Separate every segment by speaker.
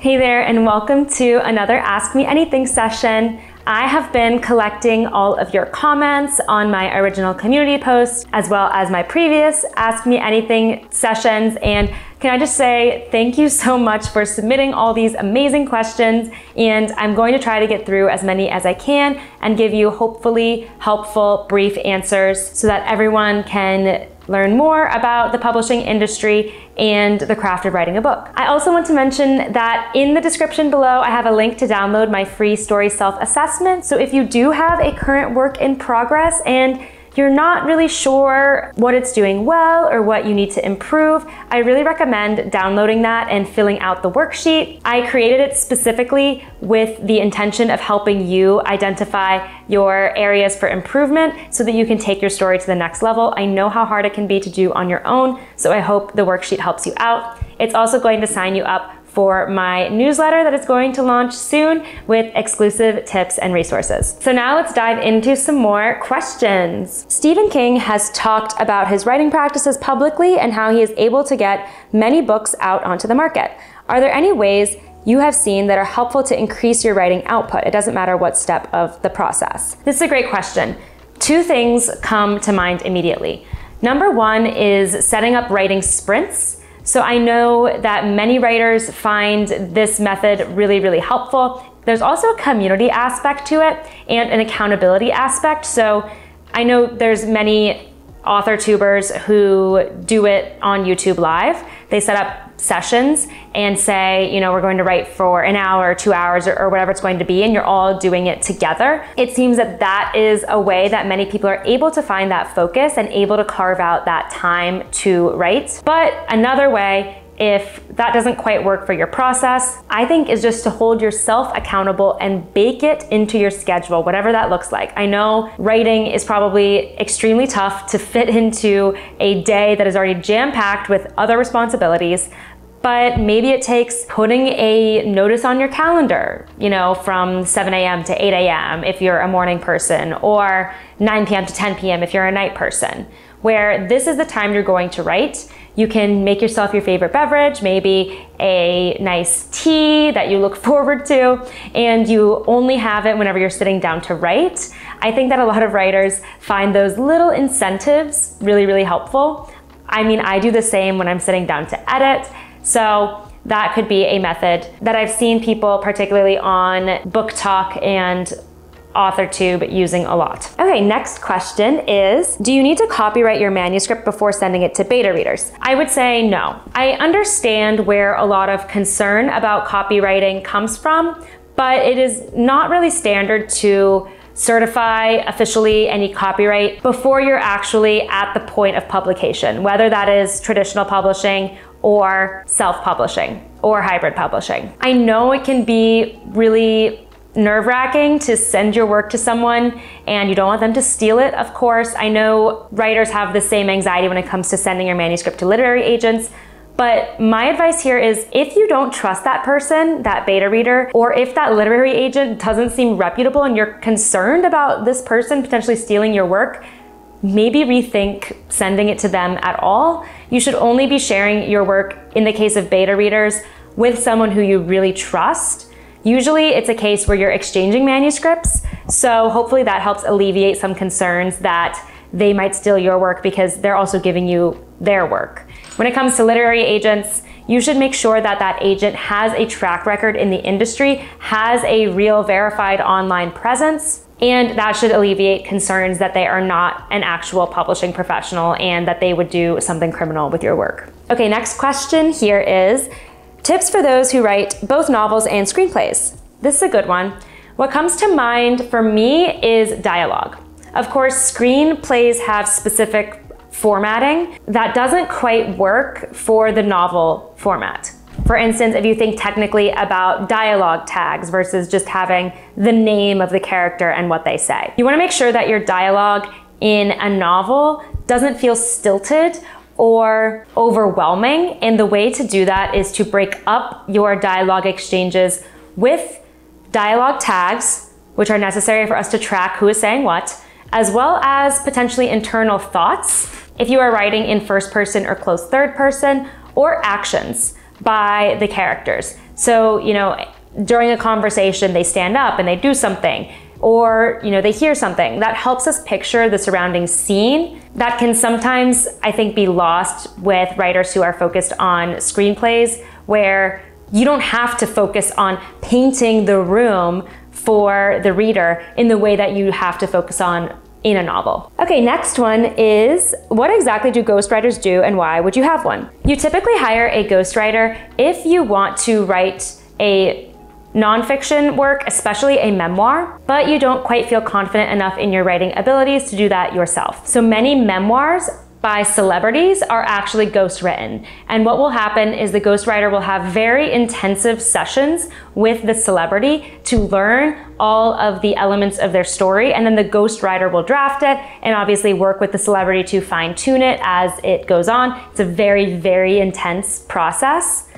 Speaker 1: Hey there, and welcome to another Ask Me Anything session. I have been collecting all of your comments on my original community post, as well as my previous Ask Me Anything sessions. And can I just say thank you so much for submitting all these amazing questions. And I'm going to try to get through as many as I can and give you hopefully helpful, brief answers so that everyone can learn more about the publishing industry and the craft of writing a book. I also want to mention that in the description below, I have a link to download my free story self-assessment. So if you do have a current work in progress and you're not really sure what it's doing well or what you need to improve, I really recommend downloading that and filling out the worksheet. I created it specifically with the intention of helping you identify your areas for improvement so that you can take your story to the next level. I know how hard it can be to do on your own, so I hope the worksheet helps you out. It's also going to sign you up for my newsletter that is going to launch soon with exclusive tips and resources. So now let's dive into some more questions. Stephen King has talked about his writing practices publicly and how he is able to get many books out onto the market. Are there any ways you have seen that are helpful to increase your writing output? It doesn't matter what step of the process. This is a great question. Two things come to mind immediately. Number one is setting up writing sprints so I know that many writers find this method really, really helpful. There's also a community aspect to it and an accountability aspect. So I know there's many author tubers who do it on YouTube Live. They set up sessions and say, you know, we're going to write for an hour, two hours, or, or, whatever it's going to be, and you're all doing it together. It seems that that is a way that many people are able to find that focus and able to carve out that time to write. But another way if that doesn't quite work for your process, I think is just to hold yourself accountable and bake it into your schedule, whatever that looks like. I know writing is probably extremely tough to fit into a day that is already jam packed with other responsibilities but maybe it takes putting a notice on your calendar, you know, from 7 a.m. to 8 a.m. if you're a morning person, or 9 p.m. to 10 p.m. if you're a night person, where this is the time you're going to write. You can make yourself your favorite beverage, maybe a nice tea that you look forward to, and you only have it whenever you're sitting down to write. I think that a lot of writers find those little incentives really, really helpful. I mean, I do the same when I'm sitting down to edit. So that could be a method that I've seen people, particularly on BookTok and AuthorTube using a lot. Okay, next question is, do you need to copyright your manuscript before sending it to beta readers? I would say no. I understand where a lot of concern about copyrighting comes from, but it is not really standard to certify officially any copyright before you're actually at the point of publication, whether that is traditional publishing or self-publishing or hybrid publishing. I know it can be really nerve wracking to send your work to someone and you don't want them to steal it, of course. I know writers have the same anxiety when it comes to sending your manuscript to literary agents. But my advice here is if you don't trust that person, that beta reader, or if that literary agent doesn't seem reputable and you're concerned about this person potentially stealing your work, maybe rethink sending it to them at all. You should only be sharing your work, in the case of beta readers, with someone who you really trust. Usually it's a case where you're exchanging manuscripts, so hopefully that helps alleviate some concerns that they might steal your work because they're also giving you their work. When it comes to literary agents, you should make sure that that agent has a track record in the industry, has a real verified online presence, and that should alleviate concerns that they are not an actual publishing professional and that they would do something criminal with your work. Okay, next question here is tips for those who write both novels and screenplays. This is a good one. What comes to mind for me is dialogue. Of course, screenplays have specific formatting that doesn't quite work for the novel format. For instance, if you think technically about dialogue tags versus just having the name of the character and what they say. You wanna make sure that your dialogue in a novel doesn't feel stilted or overwhelming. And the way to do that is to break up your dialogue exchanges with dialogue tags, which are necessary for us to track who is saying what, as well as potentially internal thoughts if you are writing in first person or close third person, or actions by the characters. So, you know, during a conversation, they stand up and they do something or you know they hear something that helps us picture the surrounding scene that can sometimes i think be lost with writers who are focused on screenplays where you don't have to focus on painting the room for the reader in the way that you have to focus on in a novel. Okay, next one is what exactly do ghostwriters do and why would you have one? You typically hire a ghostwriter if you want to write a nonfiction work, especially a memoir, but you don't quite feel confident enough in your writing abilities to do that yourself. So many memoirs by celebrities are actually ghost written. And what will happen is the ghostwriter will have very intensive sessions with the celebrity to learn all of the elements of their story. And then the ghostwriter will draft it and obviously work with the celebrity to fine tune it as it goes on. It's a very, very intense process.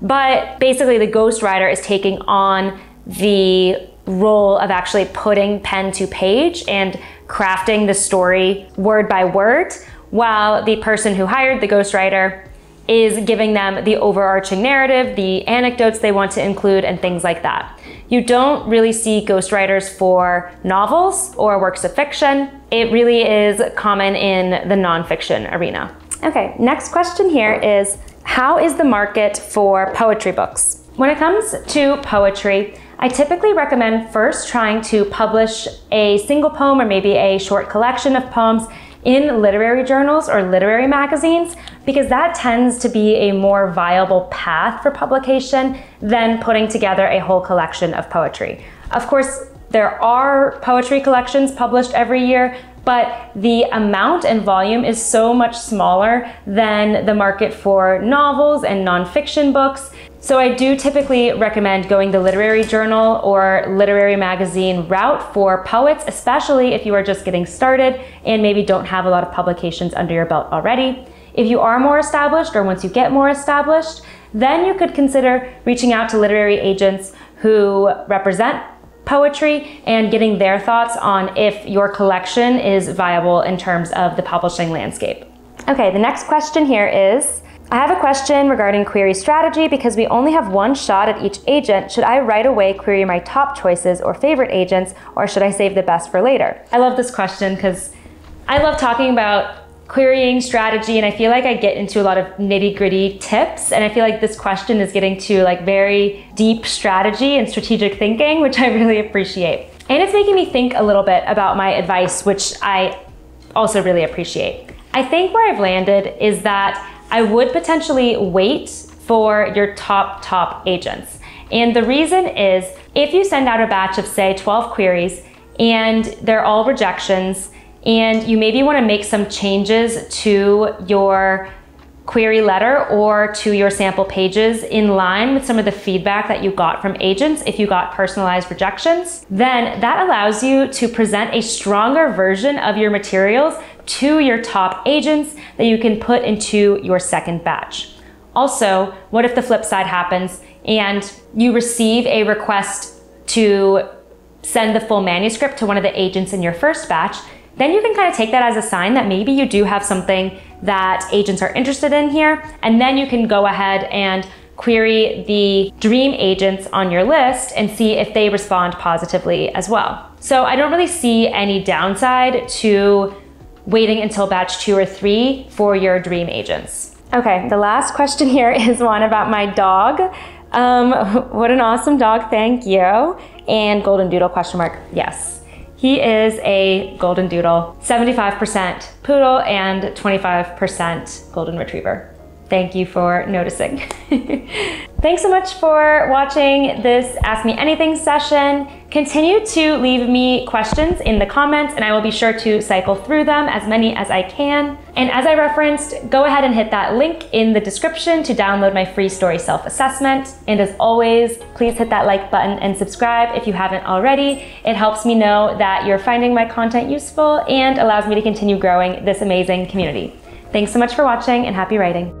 Speaker 1: But basically, the ghostwriter is taking on the role of actually putting pen to page and crafting the story word by word, while the person who hired the ghostwriter is giving them the overarching narrative, the anecdotes they want to include, and things like that. You don't really see ghostwriters for novels or works of fiction. It really is common in the nonfiction arena. Okay, next question here is how is the market for poetry books? When it comes to poetry, I typically recommend first trying to publish a single poem or maybe a short collection of poems in literary journals or literary magazines because that tends to be a more viable path for publication than putting together a whole collection of poetry. Of course, there are poetry collections published every year, but the amount and volume is so much smaller than the market for novels and nonfiction books. So I do typically recommend going the literary journal or literary magazine route for poets, especially if you are just getting started and maybe don't have a lot of publications under your belt already. If you are more established or once you get more established, then you could consider reaching out to literary agents who represent poetry and getting their thoughts on if your collection is viable in terms of the publishing landscape. Okay, the next question here is I have a question regarding query strategy because we only have one shot at each agent. Should I right away query my top choices or favorite agents, or should I save the best for later? I love this question because I love talking about querying strategy and I feel like I get into a lot of nitty gritty tips and I feel like this question is getting to like very deep strategy and strategic thinking, which I really appreciate. And it's making me think a little bit about my advice, which I also really appreciate. I think where I've landed is that I would potentially wait for your top, top agents. And the reason is if you send out a batch of say 12 queries and they're all rejections, and you maybe want to make some changes to your query letter or to your sample pages in line with some of the feedback that you got from agents if you got personalized rejections, then that allows you to present a stronger version of your materials to your top agents that you can put into your second batch. Also, what if the flip side happens and you receive a request to send the full manuscript to one of the agents in your first batch then you can kind of take that as a sign that maybe you do have something that agents are interested in here. And then you can go ahead and query the dream agents on your list and see if they respond positively as well. So I don't really see any downside to waiting until batch two or three for your dream agents. Okay, the last question here is one about my dog. Um, what an awesome dog, thank you. And golden doodle question mark, yes. He is a golden doodle, 75% poodle and 25% golden retriever. Thank you for noticing. Thanks so much for watching this Ask Me Anything session. Continue to leave me questions in the comments and I will be sure to cycle through them as many as I can. And as I referenced, go ahead and hit that link in the description to download my free story self-assessment. And as always, please hit that like button and subscribe if you haven't already. It helps me know that you're finding my content useful and allows me to continue growing this amazing community. Thanks so much for watching and happy writing.